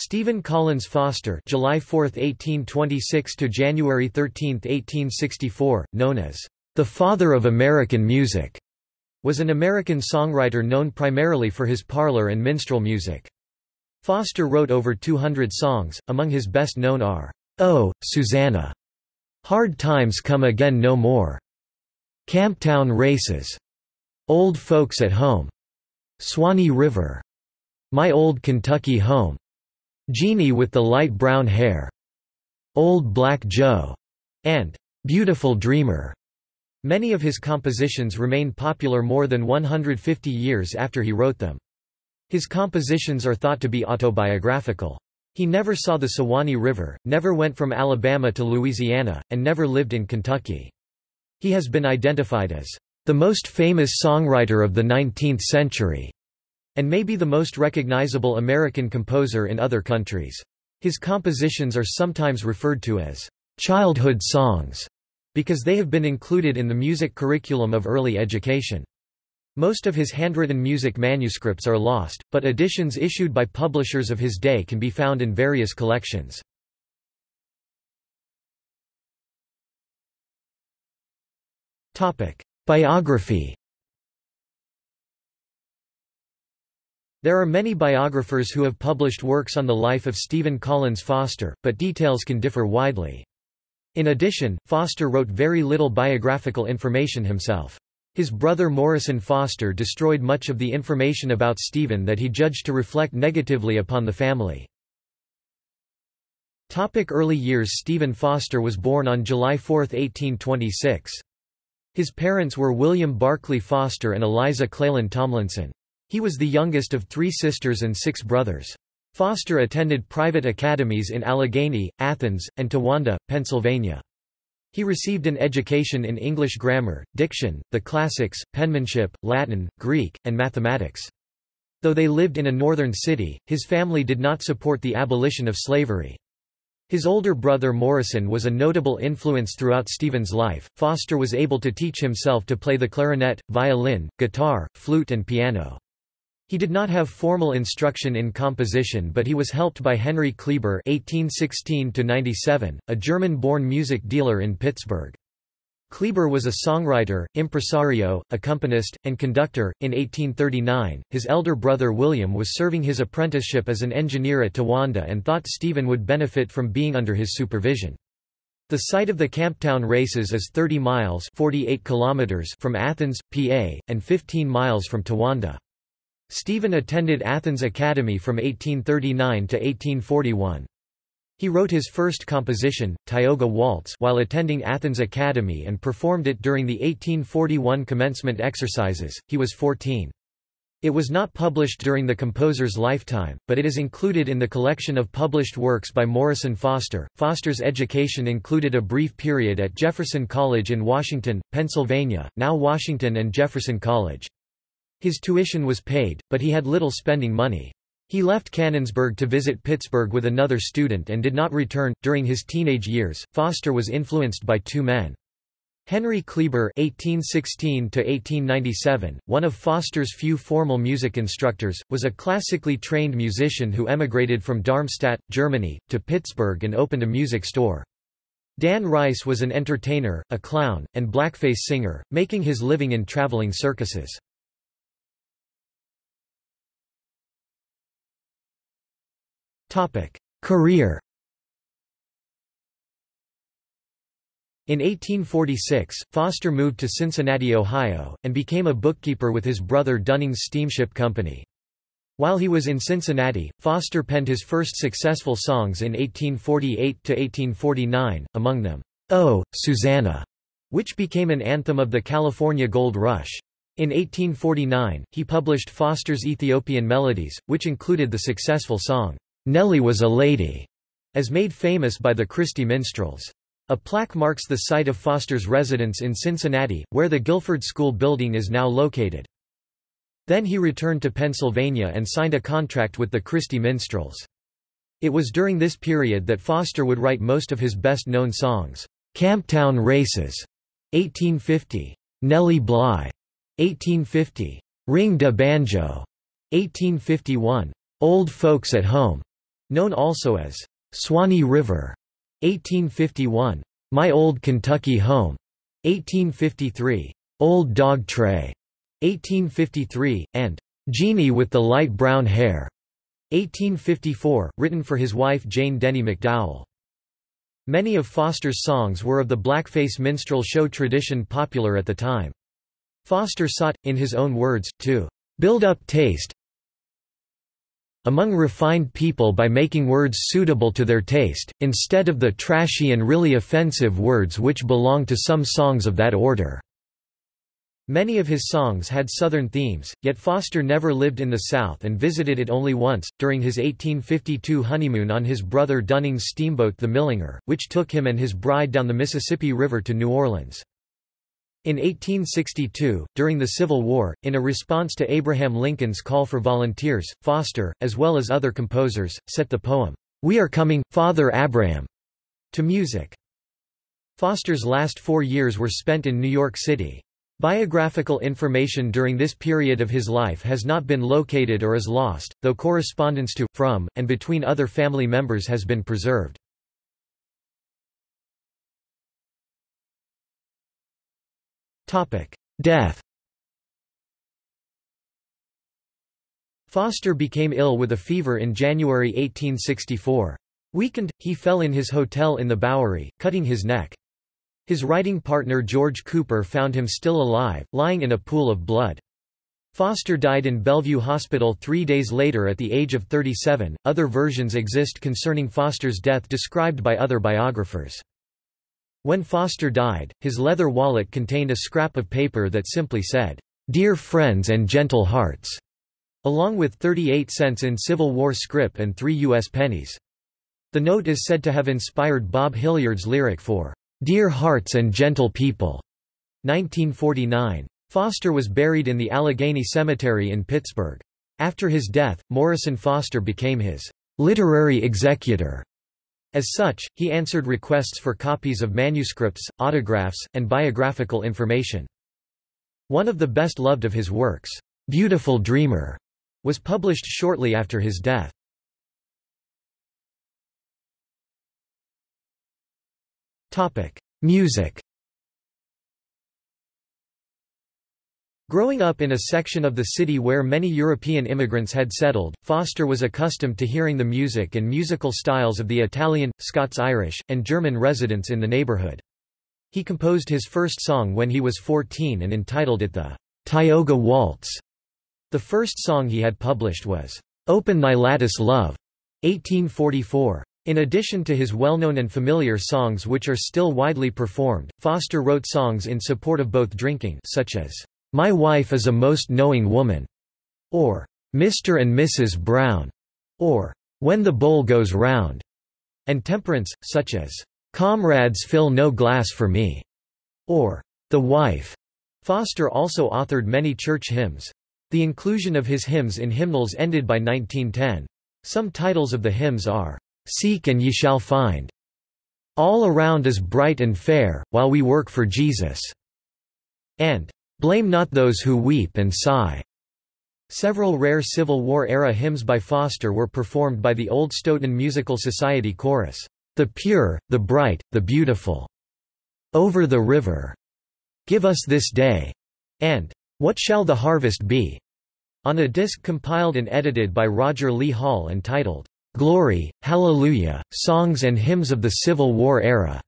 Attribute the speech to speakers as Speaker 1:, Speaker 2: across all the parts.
Speaker 1: Stephen Collins Foster July 4, 1826 to January 13, 1864, known as the father of American music, was an American songwriter known primarily for his parlor and minstrel music. Foster wrote over 200 songs, among his best known are, Oh, Susanna, Hard Times Come Again No More, Camptown Races, Old Folks at Home, Swanee River, My Old Kentucky Home, Jeannie with the Light Brown Hair, Old Black Joe, and Beautiful Dreamer. Many of his compositions remain popular more than 150 years after he wrote them. His compositions are thought to be autobiographical. He never saw the Suwannee River, never went from Alabama to Louisiana, and never lived in Kentucky. He has been identified as the most famous songwriter of the 19th century and may be the most recognizable American composer in other countries. His compositions are sometimes referred to as childhood songs because they have been included in the music curriculum of early education. Most of his handwritten music manuscripts are lost, but editions issued by publishers of his day can be found in various collections. Biography There are many biographers who have published works on the life of Stephen Collins Foster, but details can differ widely. In addition, Foster wrote very little biographical information himself. His brother Morrison Foster destroyed much of the information about Stephen that he judged to reflect negatively upon the family. Topic early years Stephen Foster was born on July 4, 1826. His parents were William Barclay Foster and Eliza Cleland Tomlinson. He was the youngest of three sisters and six brothers. Foster attended private academies in Allegheny, Athens, and Towanda, Pennsylvania. He received an education in English grammar, diction, the classics, penmanship, Latin, Greek, and mathematics. Though they lived in a northern city, his family did not support the abolition of slavery. His older brother Morrison was a notable influence throughout Stephen's life. Foster was able to teach himself to play the clarinet, violin, guitar, flute, and piano. He did not have formal instruction in composition but he was helped by Henry Kleber (1816–97), a German-born music dealer in Pittsburgh. Kleber was a songwriter, impresario, accompanist, and conductor. In 1839, his elder brother William was serving his apprenticeship as an engineer at Towanda and thought Stephen would benefit from being under his supervision. The site of the Camptown races is 30 miles 48 kilometers from Athens, PA, and 15 miles from Towanda. Stephen attended Athens Academy from 1839 to 1841. He wrote his first composition, Tioga Waltz while attending Athens Academy and performed it during the 1841 commencement exercises, he was 14. It was not published during the composer's lifetime, but it is included in the collection of published works by Morrison Foster. Foster's education included a brief period at Jefferson College in Washington, Pennsylvania, now Washington and Jefferson College. His tuition was paid, but he had little spending money. He left Canonsburg to visit Pittsburgh with another student and did not return. During his teenage years, Foster was influenced by two men. Henry Kleber (1816–1897), one of Foster's few formal music instructors, was a classically trained musician who emigrated from Darmstadt, Germany, to Pittsburgh and opened a music store. Dan Rice was an entertainer, a clown, and blackface singer, making his living in traveling circuses. Career In 1846, Foster moved to Cincinnati, Ohio, and became a bookkeeper with his brother Dunning's Steamship Company. While he was in Cincinnati, Foster penned his first successful songs in 1848–1849, among them, Oh, Susanna, which became an anthem of the California Gold Rush. In 1849, he published Foster's Ethiopian Melodies, which included the successful song, Nellie was a lady, as made famous by the Christy Minstrels. A plaque marks the site of Foster's residence in Cincinnati, where the Guilford School building is now located. Then he returned to Pennsylvania and signed a contract with the Christy Minstrels. It was during this period that Foster would write most of his best-known songs. Camptown Races, 1850. Nellie Bly, 1850. Ring de Banjo, 1851. Old Folks at Home, known also as Swanee River, 1851, My Old Kentucky Home, 1853, Old Dog Tray, 1853, and Jeannie with the Light Brown Hair, 1854, written for his wife Jane Denny McDowell. Many of Foster's songs were of the blackface minstrel show tradition popular at the time. Foster sought, in his own words, to build up taste among refined people by making words suitable to their taste, instead of the trashy and really offensive words which belong to some songs of that order. Many of his songs had Southern themes, yet Foster never lived in the South and visited it only once, during his 1852 honeymoon on his brother Dunning's steamboat the Millinger, which took him and his bride down the Mississippi River to New Orleans. In 1862, during the Civil War, in a response to Abraham Lincoln's call for volunteers, Foster, as well as other composers, set the poem, "'We Are Coming, Father Abraham' to music. Foster's last four years were spent in New York City. Biographical information during this period of his life has not been located or is lost, though correspondence to, from, and between other family members has been preserved. Death Foster became ill with a fever in January 1864. Weakened, he fell in his hotel in the Bowery, cutting his neck. His writing partner George Cooper found him still alive, lying in a pool of blood. Foster died in Bellevue Hospital three days later at the age of 37. Other versions exist concerning Foster's death described by other biographers. When Foster died, his leather wallet contained a scrap of paper that simply said, Dear friends and gentle hearts, along with 38 cents in Civil War scrip and three U.S. pennies. The note is said to have inspired Bob Hilliard's lyric for Dear Hearts and Gentle People, 1949. Foster was buried in the Allegheny Cemetery in Pittsburgh. After his death, Morrison Foster became his literary executor. As such, he answered requests for copies of manuscripts, autographs, and biographical information. One of the best loved of his works, Beautiful Dreamer, was published shortly after his death. Music Growing up in a section of the city where many European immigrants had settled, Foster was accustomed to hearing the music and musical styles of the Italian, Scots-Irish, and German residents in the neighborhood. He composed his first song when he was 14 and entitled it the Tioga Waltz. The first song he had published was Open Thy Lattice Love, 1844. In addition to his well-known and familiar songs which are still widely performed, Foster wrote songs in support of both drinking such as, "'My Wife is a Most Knowing Woman' or "'Mr. and Mrs. Brown' or "'When the Bowl Goes Round' and temperance, such as, "'Comrades Fill No Glass for Me' or "'The Wife'. Foster also authored many church hymns. The inclusion of his hymns in hymnals ended by 1910. Some titles of the hymns are, Seek and ye shall find. All around is bright and fair, while we work for Jesus. And Blame not those who weep and sigh. Several rare Civil War-era hymns by Foster were performed by the Old Stoughton Musical Society Chorus. The Pure, the Bright, the Beautiful. Over the River. Give Us This Day. And What Shall the Harvest Be? On a disc compiled and edited by Roger Lee Hall entitled Glory, Hallelujah, Songs and Hymns of the Civil War Era.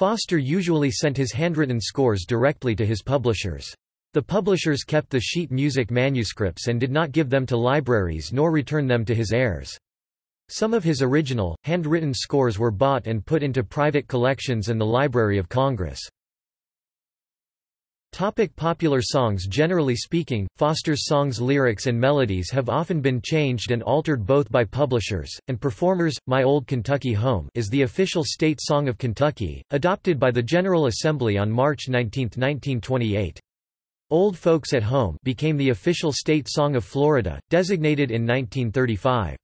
Speaker 1: Foster usually sent his handwritten scores directly to his publishers. The publishers kept the sheet music manuscripts and did not give them to libraries nor return them to his heirs. Some of his original, handwritten scores were bought and put into private collections and the Library of Congress. Topic popular songs Generally speaking, Foster's songs' lyrics and melodies have often been changed and altered both by publishers, and performers. My Old Kentucky Home is the official state song of Kentucky, adopted by the General Assembly on March 19, 1928. Old Folks at Home became the official state song of Florida, designated in 1935.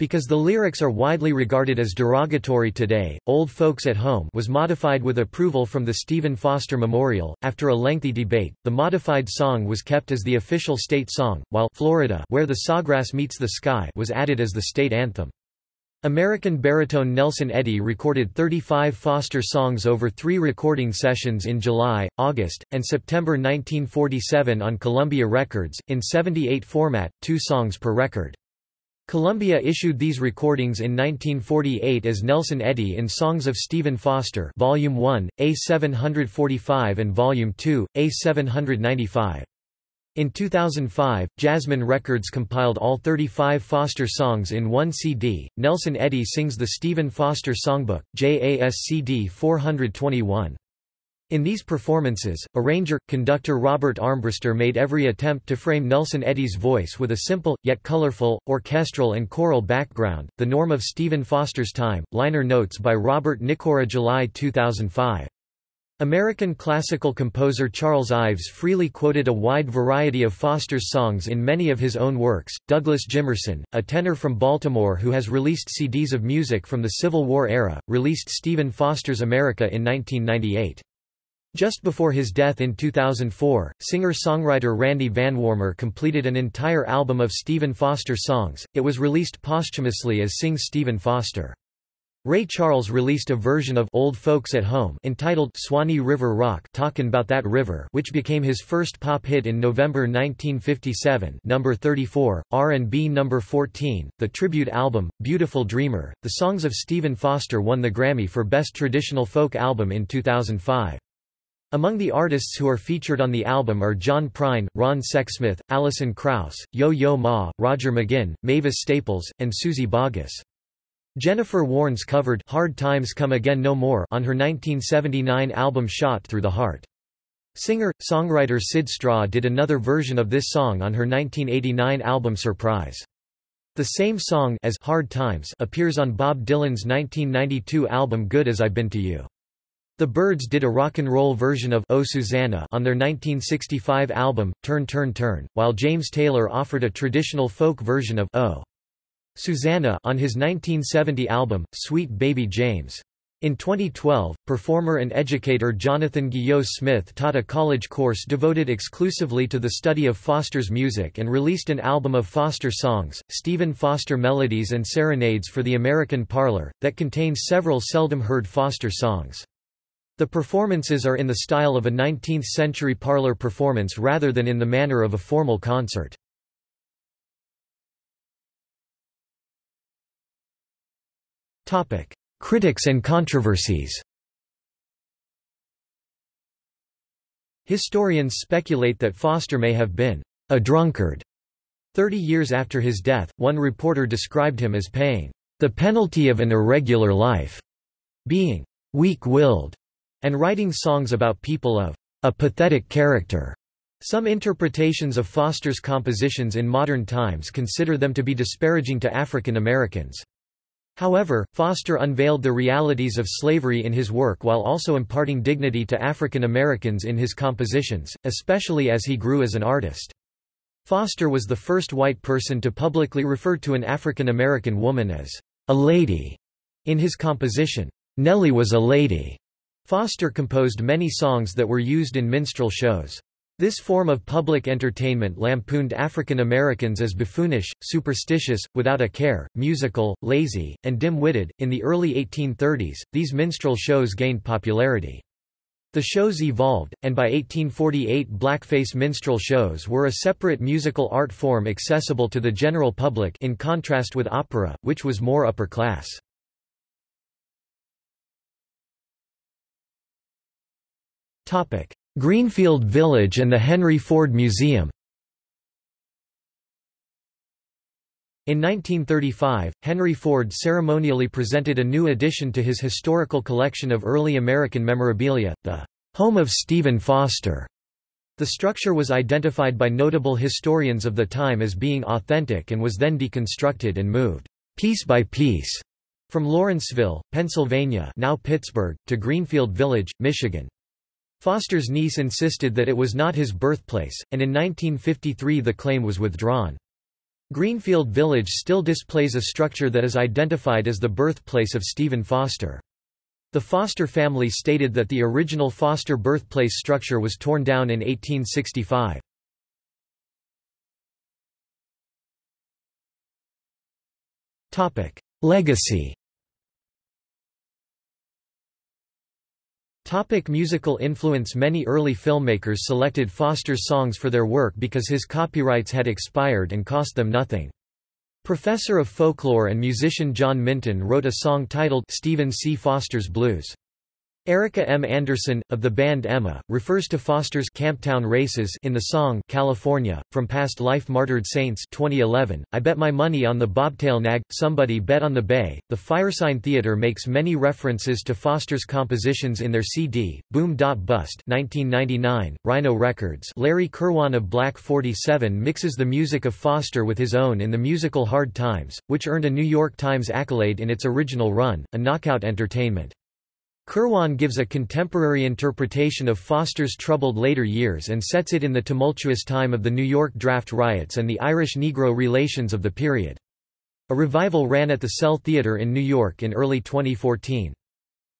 Speaker 1: Because the lyrics are widely regarded as derogatory today, Old Folks at Home was modified with approval from the Stephen Foster Memorial. After a lengthy debate, the modified song was kept as the official state song, while Florida, where the sawgrass meets the sky, was added as the state anthem. American baritone Nelson Eddy recorded 35 Foster songs over three recording sessions in July, August, and September 1947 on Columbia Records, in 78 format, two songs per record. Columbia issued these recordings in 1948 as Nelson Eddy in Songs of Stephen Foster Volume 1, A745 and Volume 2, A795. In 2005, Jasmine Records compiled all 35 Foster songs in one CD. Nelson Eddy sings the Stephen Foster Songbook, JASCD 421. In these performances, arranger, conductor Robert Armbruster made every attempt to frame Nelson Eddy's voice with a simple, yet colorful, orchestral and choral background, the norm of Stephen Foster's time. Liner notes by Robert Nikora July 2005. American classical composer Charles Ives freely quoted a wide variety of Foster's songs in many of his own works. Douglas Jimerson, a tenor from Baltimore who has released CDs of music from the Civil War era, released Stephen Foster's America in 1998. Just before his death in 2004, singer-songwriter Randy Van Warmer completed an entire album of Stephen Foster songs. It was released posthumously as Sing Stephen Foster. Ray Charles released a version of Old Folks at Home entitled Swanee River Rock Talkin' About That River which became his first pop hit in November 1957 number 34, R&B number 14, the tribute album, Beautiful Dreamer. The songs of Stephen Foster won the Grammy for Best Traditional Folk Album in 2005. Among the artists who are featured on the album are John Prine, Ron Sexsmith, Alison Krauss, Yo-Yo Ma, Roger McGuinn, Mavis Staples, and Suzy Bogguss. Jennifer Warnes covered Hard Times Come Again No More on her 1979 album Shot Through the Heart. Singer-songwriter Syd Straw did another version of this song on her 1989 album Surprise. The same song as Hard Times appears on Bob Dylan's 1992 album Good As I've Been to You. The Byrds did a rock and roll version of Oh Susanna on their 1965 album, Turn Turn Turn, while James Taylor offered a traditional folk version of Oh Susanna on his 1970 album, Sweet Baby James. In 2012, performer and educator Jonathan Guyot Smith taught a college course devoted exclusively to the study of Foster's music and released an album of Foster songs, Stephen Foster Melodies and Serenades for the American Parlor, that contains several seldom heard Foster songs. The performances are in the style of a 19th-century parlor performance rather than in the manner of a formal concert. Critics and controversies Historians speculate that Foster may have been a drunkard. Thirty years after his death, one reporter described him as paying the penalty of an irregular life, being weak-willed, and writing songs about people of a pathetic character. Some interpretations of Foster's compositions in modern times consider them to be disparaging to African Americans. However, Foster unveiled the realities of slavery in his work while also imparting dignity to African Americans in his compositions, especially as he grew as an artist. Foster was the first white person to publicly refer to an African American woman as a lady in his composition, Nellie was a lady. Foster composed many songs that were used in minstrel shows. This form of public entertainment lampooned African Americans as buffoonish, superstitious, without a care, musical, lazy, and dim-witted. In the early 1830s, these minstrel shows gained popularity. The shows evolved, and by 1848 blackface minstrel shows were a separate musical art form accessible to the general public in contrast with opera, which was more upper class. Greenfield Village and the Henry Ford Museum In 1935, Henry Ford ceremonially presented a new addition to his historical collection of early American memorabilia, the Home of Stephen Foster. The structure was identified by notable historians of the time as being authentic and was then deconstructed and moved, piece by piece, from Lawrenceville, Pennsylvania now Pittsburgh, to Greenfield Village, Michigan. Foster's niece insisted that it was not his birthplace, and in 1953 the claim was withdrawn. Greenfield Village still displays a structure that is identified as the birthplace of Stephen Foster. The Foster family stated that the original Foster birthplace structure was torn down in 1865. Legacy Topic musical influence Many early filmmakers selected Foster's songs for their work because his copyrights had expired and cost them nothing. Professor of folklore and musician John Minton wrote a song titled Stephen C. Foster's Blues. Erika M. Anderson, of the band Emma, refers to Foster's Camptown Races in the song California, from Past Life Martyred Saints 2011, I Bet My Money on the Bobtail Nag, Somebody Bet on the Bay. The Firesign Theatre makes many references to Foster's compositions in their CD, Boom Dot Bust 1999, Rhino Records Larry Kirwan of Black 47 mixes the music of Foster with his own in the musical Hard Times, which earned a New York Times accolade in its original run, a knockout entertainment. Kirwan gives a contemporary interpretation of Foster's troubled later years and sets it in the tumultuous time of the New York draft riots and the Irish-Negro relations of the period. A revival ran at the Cell Theatre in New York in early 2014.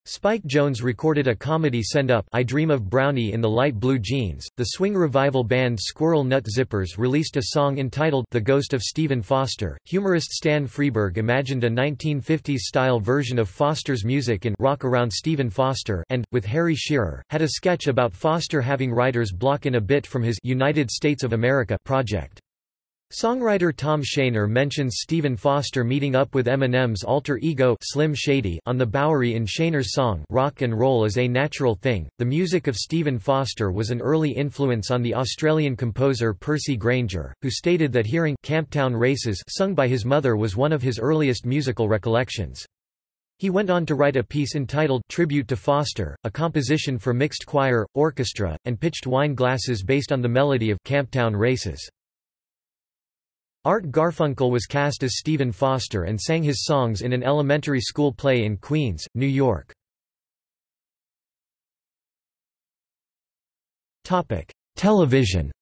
Speaker 1: Spike Jones recorded a comedy Send Up I Dream of Brownie in the Light Blue Jeans. The swing revival band Squirrel Nut Zippers released a song entitled The Ghost of Stephen Foster. Humorist Stan Freberg imagined a 1950s-style version of Foster's music in Rock Around Stephen Foster and, with Harry Shearer, had a sketch about Foster having writers block in a bit from his United States of America project. Songwriter Tom Shaner mentions Stephen Foster meeting up with Eminem's alter ego Slim Shady on the Bowery in Shaner's song Rock and Roll is a Natural Thing. The music of Stephen Foster was an early influence on the Australian composer Percy Grainger, who stated that hearing Camptown Races sung by his mother was one of his earliest musical recollections. He went on to write a piece entitled Tribute to Foster, a composition for mixed choir, orchestra, and pitched wine glasses based on the melody of Camptown Races. Art Garfunkel was cast as Stephen Foster and sang his songs in an elementary school play in Queens, New York. Television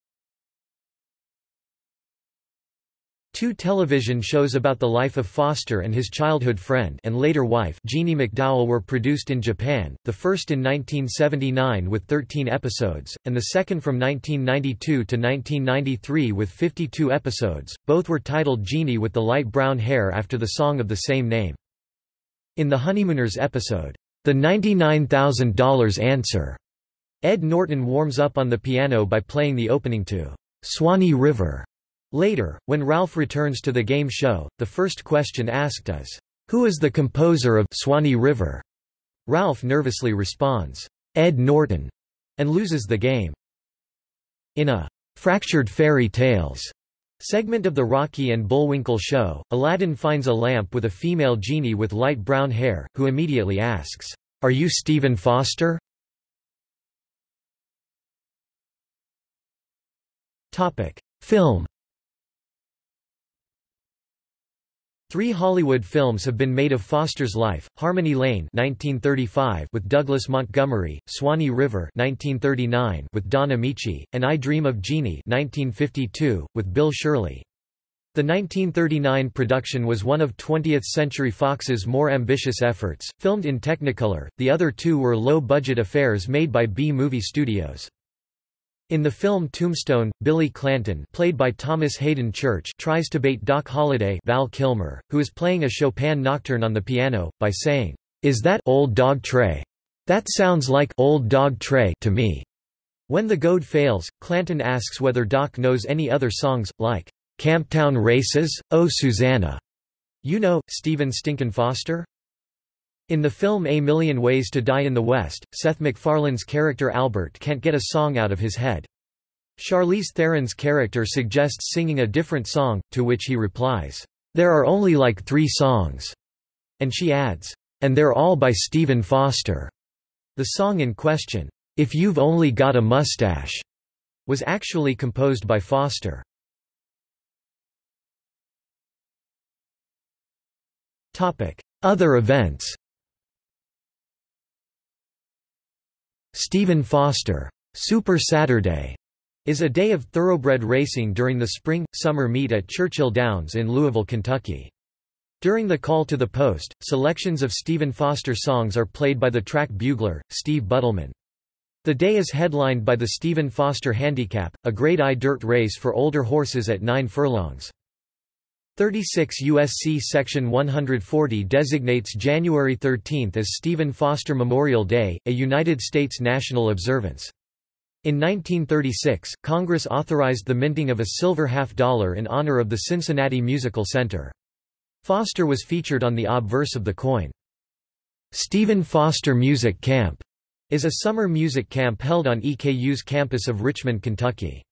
Speaker 1: Two television shows about the life of Foster and his childhood friend and later wife Jeannie McDowell were produced in Japan, the first in 1979 with 13 episodes, and the second from 1992 to 1993 with 52 episodes. Both were titled Jeannie with the light brown hair after the song of the same name. In the Honeymooners episode, The $99,000 Answer, Ed Norton warms up on the piano by playing the opening to Swanee River. Later, when Ralph returns to the game show, the first question asked is, Who is the composer of Swanee River? Ralph nervously responds, Ed Norton, and loses the game. In a Fractured Fairy Tales segment of the Rocky and Bullwinkle show, Aladdin finds a lamp with a female genie with light brown hair, who immediately asks, Are you Stephen Foster? Topic. Film Three Hollywood films have been made of Foster's life, Harmony Lane 1935 with Douglas Montgomery, Swanee River 1939 with Don Ameche, and I Dream of Jeannie 1952, with Bill Shirley. The 1939 production was one of 20th Century Fox's more ambitious efforts, filmed in Technicolor, the other two were low-budget affairs made by B-Movie Studios. In the film Tombstone, Billy Clanton played by Thomas Haden Church tries to bait Doc Holliday Val Kilmer, who is playing a Chopin nocturne on the piano, by saying, "'Is that Old Dog Tray? That sounds like Old Dog Tray to me." When the goad fails, Clanton asks whether Doc knows any other songs, like, "'Camptown Races, Oh Susanna' You know, Stephen Stinkin' Foster? In the film A Million Ways to Die in the West, Seth MacFarlane's character Albert can't get a song out of his head. Charlize Theron's character suggests singing a different song, to which he replies, "'There are only like three songs." And she adds, "'And they're all by Stephen Foster." The song in question, "'If You've Only Got a Mustache' was actually composed by Foster. Other events Stephen Foster, Super Saturday, is a day of thoroughbred racing during the spring-summer meet at Churchill Downs in Louisville, Kentucky. During the call to the post, selections of Stephen Foster songs are played by the track bugler, Steve Buttleman. The day is headlined by the Stephen Foster Handicap, a Grade I dirt race for older horses at 9 furlongs. 36 USC Section 140 designates January 13 as Stephen Foster Memorial Day, a United States national observance. In 1936, Congress authorized the minting of a silver half dollar in honor of the Cincinnati Musical Center. Foster was featured on the obverse of the coin. Stephen Foster Music Camp is a summer music camp held on EKU's campus of Richmond, Kentucky.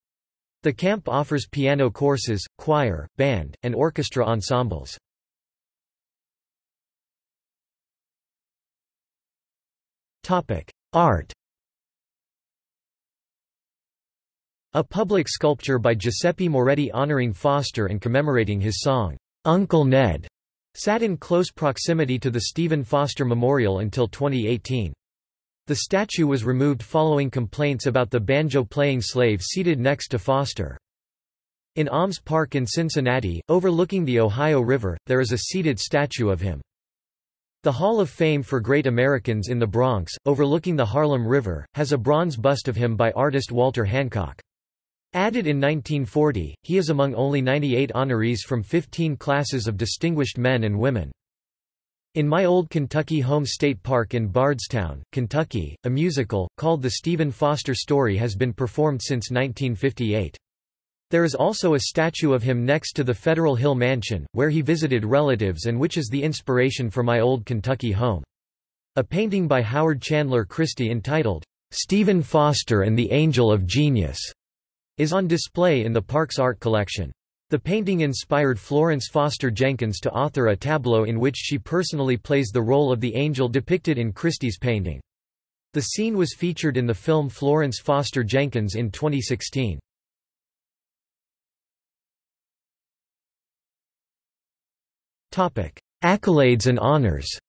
Speaker 1: The camp offers piano courses, choir, band, and orchestra ensembles. Art A public sculpture by Giuseppe Moretti honoring Foster and commemorating his song, "'Uncle Ned' sat in close proximity to the Stephen Foster Memorial until 2018. The statue was removed following complaints about the banjo-playing slave seated next to Foster. In Alms Park in Cincinnati, overlooking the Ohio River, there is a seated statue of him. The Hall of Fame for Great Americans in the Bronx, overlooking the Harlem River, has a bronze bust of him by artist Walter Hancock. Added in 1940, he is among only 98 honorees from 15 classes of distinguished men and women. In My Old Kentucky Home State Park in Bardstown, Kentucky, a musical, called The Stephen Foster Story has been performed since 1958. There is also a statue of him next to the Federal Hill Mansion, where he visited relatives and which is the inspiration for My Old Kentucky Home. A painting by Howard Chandler Christy entitled, "'Stephen Foster and the Angel of Genius' is on display in the park's art collection. The painting inspired Florence Foster Jenkins to author a tableau in which she personally plays the role of the angel depicted in Christie's painting. The scene was featured in the film Florence Foster Jenkins in 2016. Accolades and honors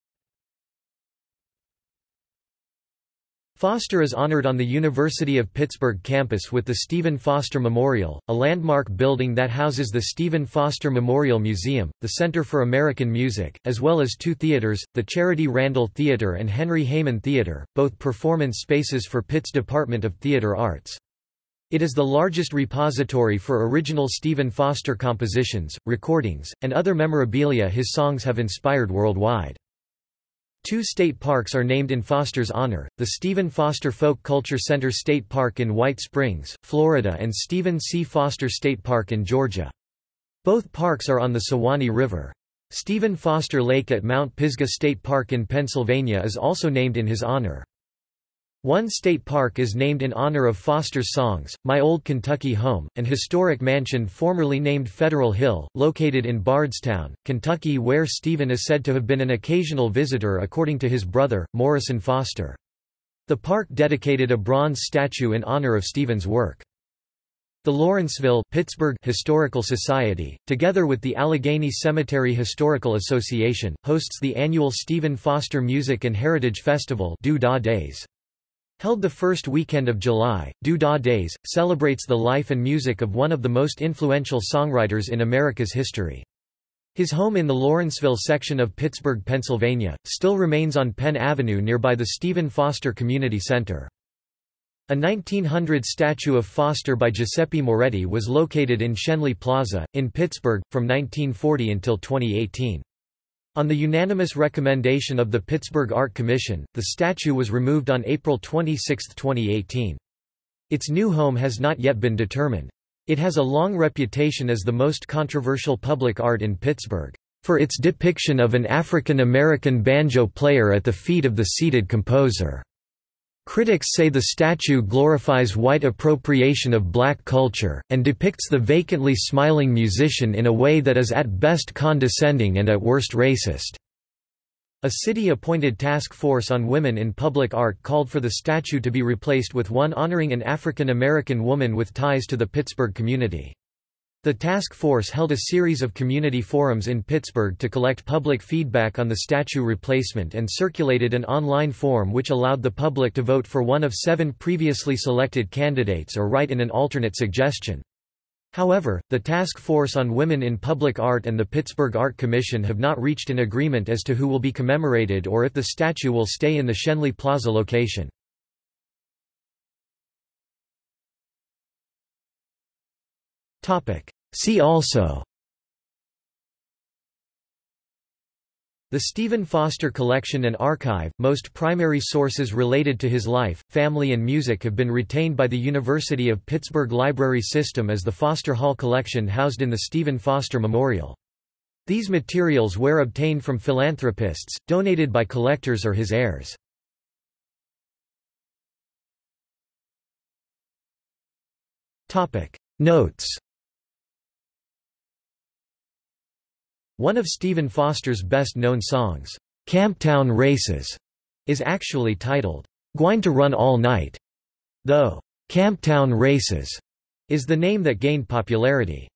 Speaker 1: Foster is honored on the University of Pittsburgh campus with the Stephen Foster Memorial, a landmark building that houses the Stephen Foster Memorial Museum, the Center for American Music, as well as two theaters, the Charity Randall Theater and Henry Heymann Theater, both performance spaces for Pitt's Department of Theater Arts. It is the largest repository for original Stephen Foster compositions, recordings, and other memorabilia his songs have inspired worldwide. Two state parks are named in Foster's honor, the Stephen Foster Folk Culture Center State Park in White Springs, Florida and Stephen C. Foster State Park in Georgia. Both parks are on the Suwannee River. Stephen Foster Lake at Mount Pisgah State Park in Pennsylvania is also named in his honor. One state park is named in honor of Foster's songs, My Old Kentucky Home, an historic mansion formerly named Federal Hill, located in Bardstown, Kentucky where Stephen is said to have been an occasional visitor according to his brother, Morrison Foster. The park dedicated a bronze statue in honor of Stephen's work. The Lawrenceville Pittsburgh Historical Society, together with the Allegheny Cemetery Historical Association, hosts the annual Stephen Foster Music and Heritage Festival Days. Held the first weekend of July, Doo Dah Days, celebrates the life and music of one of the most influential songwriters in America's history. His home in the Lawrenceville section of Pittsburgh, Pennsylvania, still remains on Penn Avenue nearby the Stephen Foster Community Center. A 1900 statue of Foster by Giuseppe Moretti was located in Schenley Plaza, in Pittsburgh, from 1940 until 2018. On the unanimous recommendation of the Pittsburgh Art Commission, the statue was removed on April 26, 2018. Its new home has not yet been determined. It has a long reputation as the most controversial public art in Pittsburgh, for its depiction of an African American banjo player at the feet of the seated composer. Critics say the statue glorifies white appropriation of black culture, and depicts the vacantly smiling musician in a way that is at best condescending and at worst racist. A city-appointed task force on women in public art called for the statue to be replaced with one honoring an African American woman with ties to the Pittsburgh community. The task force held a series of community forums in Pittsburgh to collect public feedback on the statue replacement and circulated an online form which allowed the public to vote for one of seven previously selected candidates or write in an alternate suggestion. However, the Task Force on Women in Public Art and the Pittsburgh Art Commission have not reached an agreement as to who will be commemorated or if the statue will stay in the Schenley Plaza location. See also The Stephen Foster Collection and Archive, most primary sources related to his life, family and music have been retained by the University of Pittsburgh Library System as the Foster Hall collection housed in the Stephen Foster Memorial. These materials were obtained from philanthropists, donated by collectors or his heirs. Notes One of Stephen Foster's best-known songs, "'Camptown Races' is actually titled, "'Gwine to Run All Night'", though, "'Camptown Races' is the name that gained popularity.